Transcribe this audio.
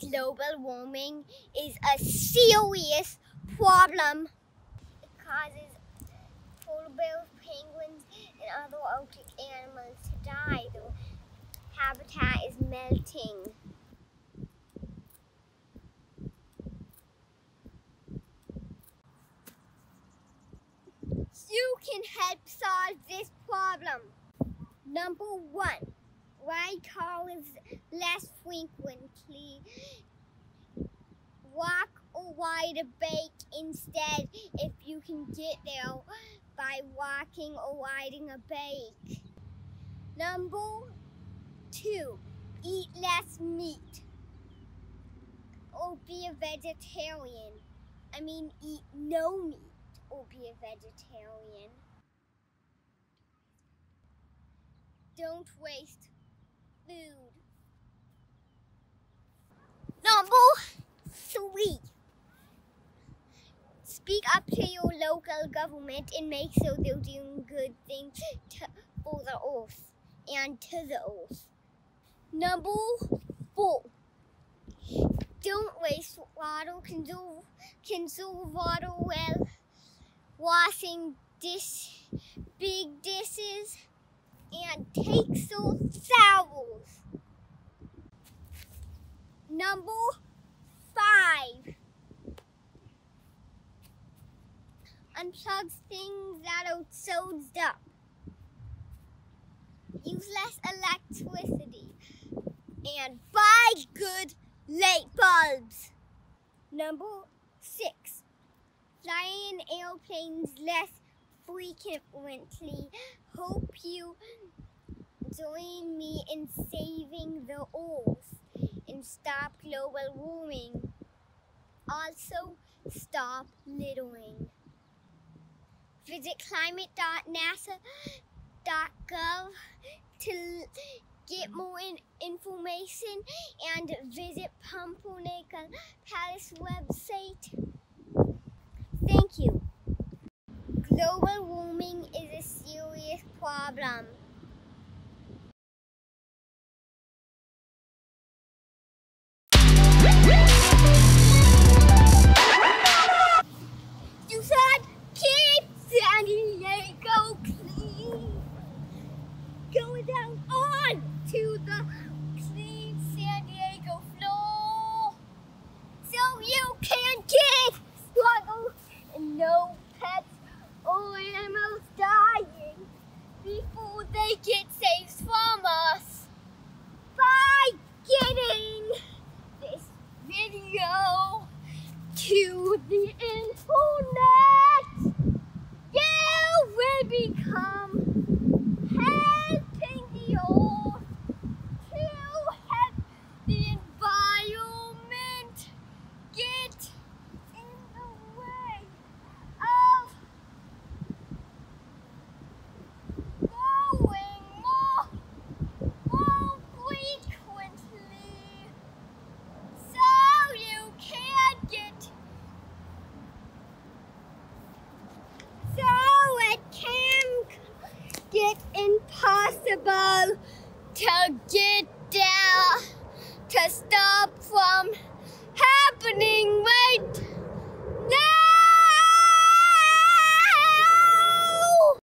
global warming is a serious problem. It causes polar bears, penguins, and other Arctic animals to die. The habitat is melting. You can help solve this problem. Number one, ride cars less frequently. Walk or ride a bike instead if you can get there by walking or riding a bike. Number two, eat less meat or be a vegetarian. I mean, eat no meat or be a vegetarian. Don't waste food. Number three. Speak up to your local government and make sure they're doing good things to, for the earth and to the earth. Number four. Don't waste water. Conserve, conserve water well washing dish, big dishes, and take some towels. Number five. Unplug things that are charged up. Use less electricity. And buy good light bulbs. Number six. Fly in airplanes less frequently. Hope you join me in saving the earth and stop global warming. Also, stop littering. Visit climate.nasa.gov to get more in information and visit Pumpernickel Palace website. Thank you. Global warming is a serious problem. You said keep San Diego clean. Going down on to the to the internet. You will become helping the earth to help the environment get in the way of going more, more frequently so you can get so it can get impossible to get there to stop from.